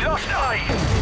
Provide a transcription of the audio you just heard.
We lost A!